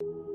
you